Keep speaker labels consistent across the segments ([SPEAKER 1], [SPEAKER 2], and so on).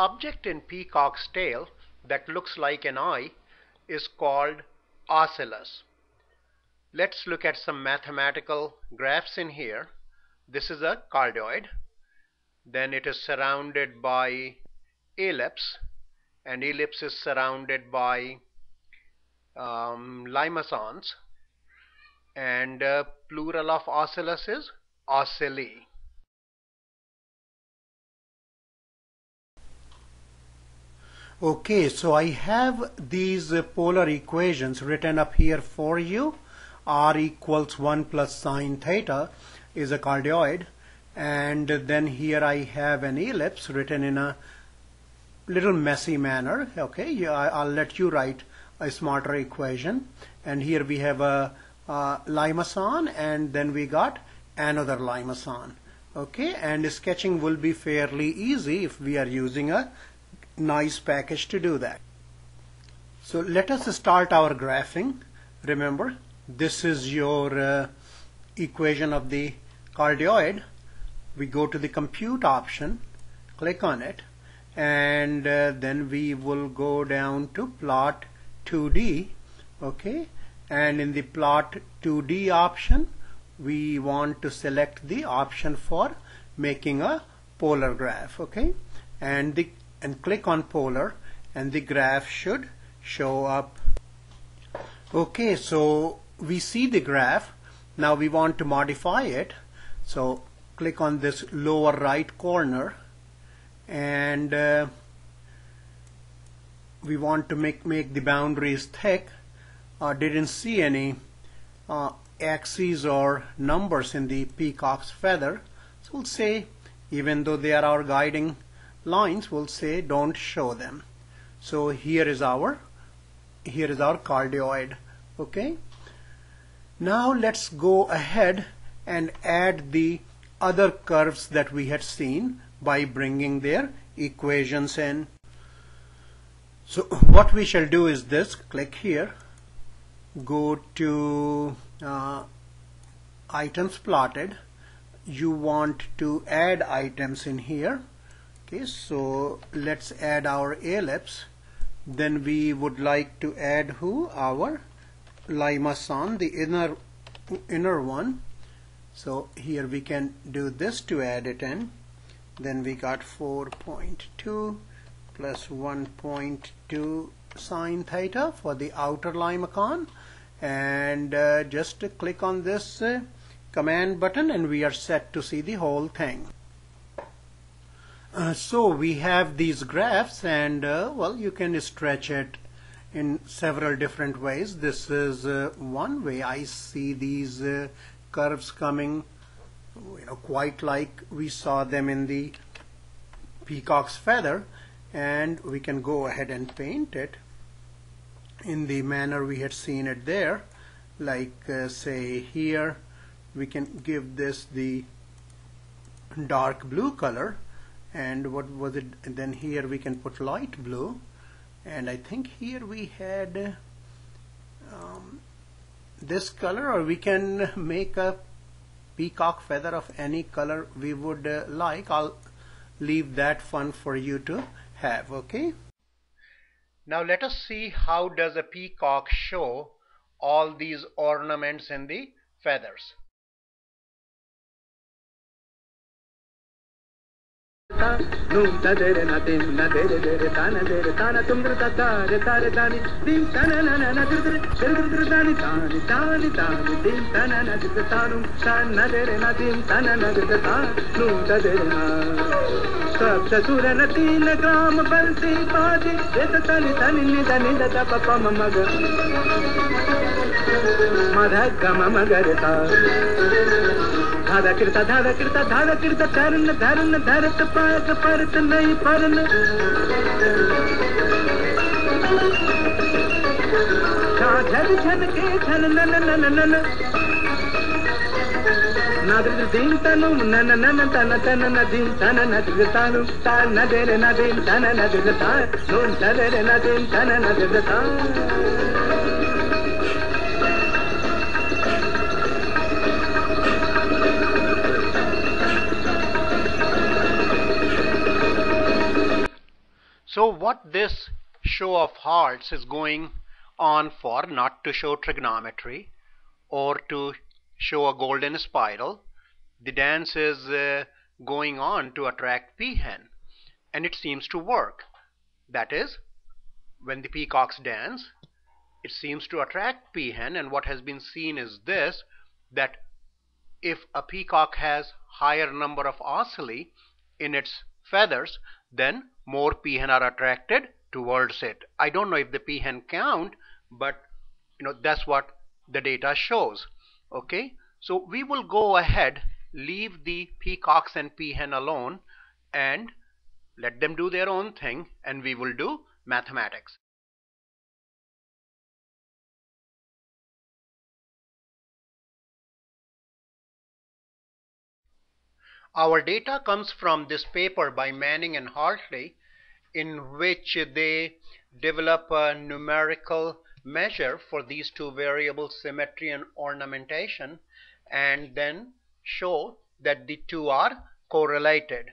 [SPEAKER 1] Object in peacock's tail that looks like an eye is called ocellus. Let's look at some mathematical graphs in here. This is a cardioid. Then it is surrounded by ellipse and ellipse is surrounded by um, and uh, plural of ocellus is ocelli.
[SPEAKER 2] Okay, so I have these uh, polar equations written up here for you. R equals 1 plus sine theta is a cardioid and then here I have an ellipse written in a little messy manner. Okay, I'll let you write a smarter equation and here we have a, a limacon and then we got another limacon. Okay, and sketching will be fairly easy if we are using a nice package to do that. So let us start our graphing. Remember, this is your uh, equation of the cardioid. We go to the compute option, click on it, and uh, then we will go down to plot 2D. Okay, and in the plot 2D option, we want to select the option for making a polar graph. Okay, and the and click on polar and the graph should show up. Okay, so we see the graph. Now we want to modify it. So click on this lower right corner and uh, we want to make, make the boundaries thick. Uh, didn't see any uh, axes or numbers in the peacock's feather. So we'll say even though they are our guiding lines will say don't show them. So here is our here is our cardioid okay? Now let's go ahead and add the other curves that we had seen by bringing their equations in. So what we shall do is this click here go to uh, items plotted. You want to add items in here okay so let's add our ellipse then we would like to add who? Our limacon the inner inner one. So here we can do this to add it in. Then we got 4.2 plus 1.2 sine theta for the outer limacon and uh, just click on this uh, command button and we are set to see the whole thing uh, so we have these graphs and uh, well you can stretch it in several different ways. This is uh, one way I see these uh, curves coming you know, quite like we saw them in the peacock's feather. And we can go ahead and paint it in the manner we had seen it there. Like uh, say here we can give this the dark blue color and what was it? Then here we can put light blue. And I think here we had um, this color or we can make a peacock feather of any color we would uh, like. I'll leave that fun for you to have okay?
[SPEAKER 1] Now let us see how does a peacock show all these ornaments in the feathers
[SPEAKER 3] నువ్వు గ్రామ బల్సి మగ మధ గమ धारा किरता धारा किरता धारा किरता कारण धारण धारत पारत परत नहीं परन झन झन के झन नन नन नन నదిరి దీం తను నన నన తన తన నదీం తన నదిరి తాను తా నదిరి నదీం తన నదిరి తా నూన్ తదిరి నదీం తన నదిరి
[SPEAKER 2] తా what this show of hearts is going on for, not to show trigonometry or to show a golden spiral, the dance is uh, going on to attract peahen and it seems to work. That is, when the peacocks dance, it seems to attract peahen and what has been seen is this, that if a peacock has higher number of ocelli in its feathers, then more peahen are attracted towards it. I don't know if the peahen count, but you know that's what the data shows. Okay, so we will go ahead, leave the peacocks and peahen alone, and let them do their own thing, and we will do mathematics. Our data comes from this paper by Manning and Hartley in which they develop a numerical measure for these two variables symmetry and ornamentation and then show that the two are correlated.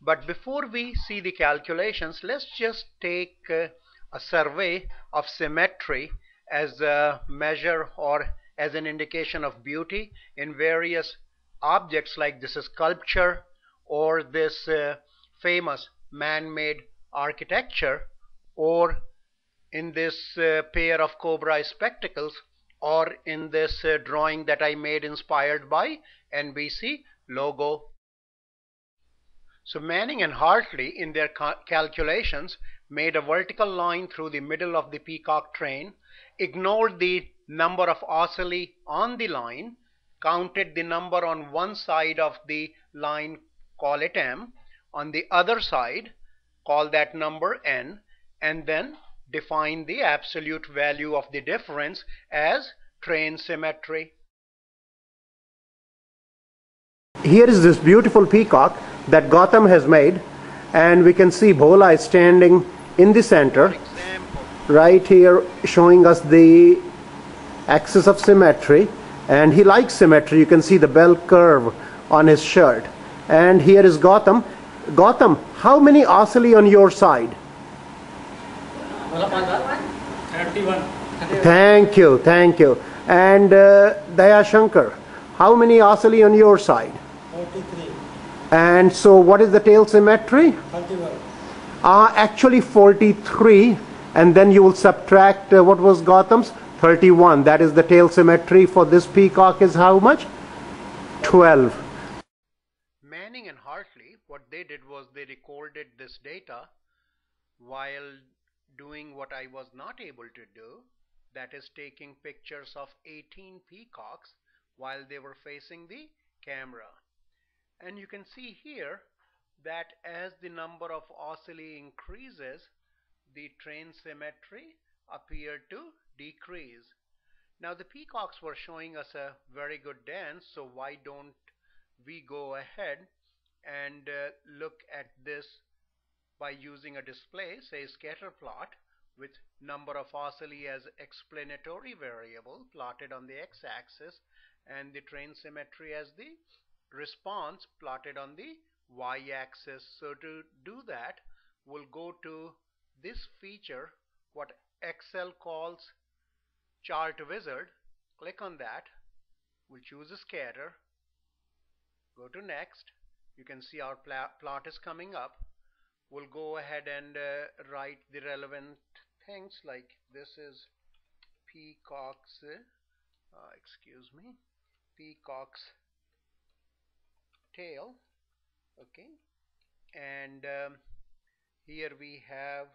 [SPEAKER 2] But before we see the calculations, let's just take uh, a survey of symmetry as a measure or as an indication of beauty in various objects like this sculpture or this uh, famous man-made architecture or in this uh, pair of cobra spectacles or in this uh, drawing that I made inspired by NBC logo. So Manning and Hartley in their calculations made a vertical line through the middle of the peacock train, ignored the number of ocelli on the line counted the number on one side of the line, call it m, on the other side, call that number n, and then define the absolute value of the difference as train symmetry.
[SPEAKER 4] Here is this beautiful peacock that Gautam has made and we can see Bhola is standing in the center right here showing us the axis of symmetry and he likes symmetry. You can see the bell curve on his shirt. And here is Gautam. Gautam how many ocelli on your side? 31 thank you thank you. And uh, Daya Shankar how many ocelli on your side? 43 and so what is the tail symmetry? 31 uh, actually 43 and then you will subtract uh, what was Gautam's 31 that is the tail symmetry for this peacock is how much? 12
[SPEAKER 2] Manning and Hartley what they did was they recorded this data while doing what I was not able to do that is taking pictures of 18 peacocks while they were facing the camera. And you can see here that as the number of ocelli increases the train symmetry appeared to decrease. Now the peacocks were showing us a very good dance so why don't we go ahead and uh, look at this by using a display say scatter plot with number of ocelli as explanatory variable plotted on the x-axis and the train symmetry as the response plotted on the y-axis so to do that we'll go to this feature what Excel calls chart wizard click on that. We'll choose a scatter. Go to next. You can see our plot is coming up. We'll go ahead and uh, write the relevant things like this is peacock's uh, excuse me peacock's tail okay? And um, here we have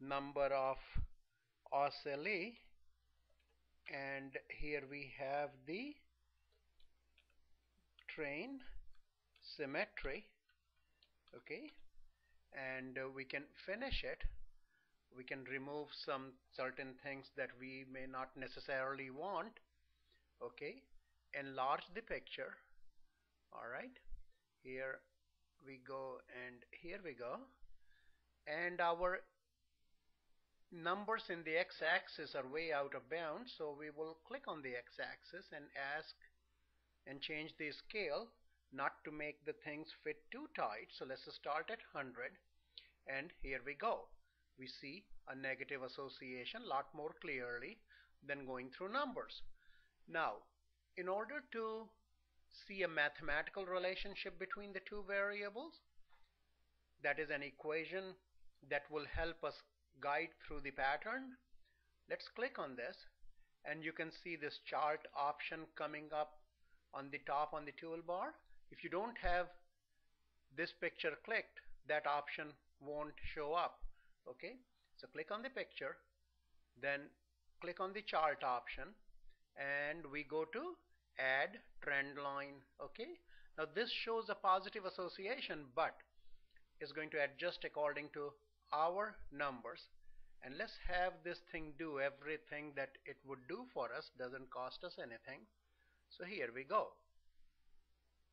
[SPEAKER 2] number of ocelli and here we have the train symmetry okay? And uh, we can finish it. We can remove some certain things that we may not necessarily want okay? Enlarge the picture alright here we go and here we go. And our numbers in the x-axis are way out of bounds so we will click on the x-axis and ask and change the scale not to make the things fit too tight. So let's start at 100 and here we go. We see a negative association a lot more clearly than going through numbers. Now in order to see a mathematical relationship between the two variables that is an equation that will help us guide through the pattern. Let's click on this and you can see this chart option coming up on the top on the toolbar. If you don't have this picture clicked that option won't show up okay? So click on the picture then click on the chart option and we go to add trend line okay? Now this shows a positive association but is going to adjust according to our numbers and let's have this thing do everything that it would do for us doesn't cost us anything. So here we go.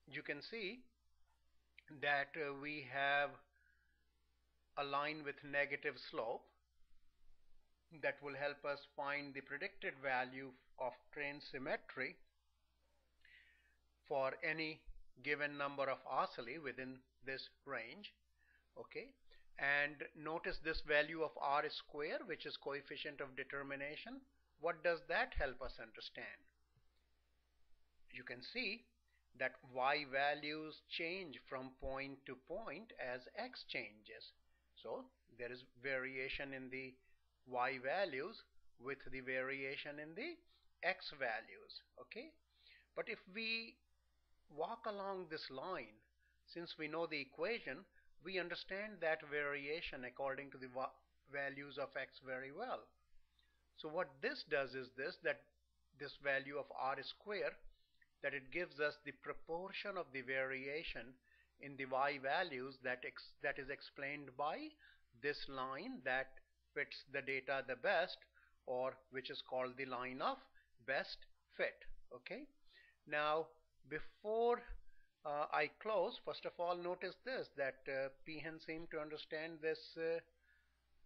[SPEAKER 2] You can see that uh, we have a line with negative slope that will help us find the predicted value of train symmetry for any given number of ocelli within this range. Okay and notice this value of r square which is coefficient of determination. What does that help us understand? You can see that y values change from point to point as x changes. So there is variation in the y values with the variation in the x values okay? But if we walk along this line since we know the equation we understand that variation according to the values of x very well. So what this does is this that this value of r square that it gives us the proportion of the variation in the y values that that is explained by this line that fits the data the best or which is called the line of best fit okay? Now before uh, I close. First of all notice this that uh, Peahen seemed to understand this uh,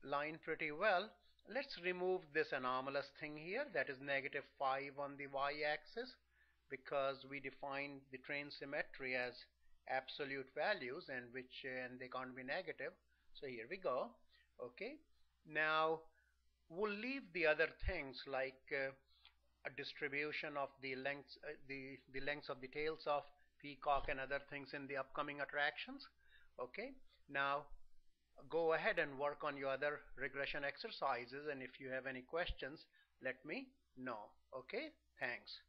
[SPEAKER 2] line pretty well. Let's remove this anomalous thing here that is negative 5 on the y-axis because we define the train symmetry as absolute values and which uh, and they can't be negative. So here we go. Okay. Now we'll leave the other things like uh, a distribution of the lengths uh, the the lengths of the tails of peacock and other things in the upcoming attractions. Okay now go ahead and work on your other regression exercises and if you have any questions let me know. Okay thanks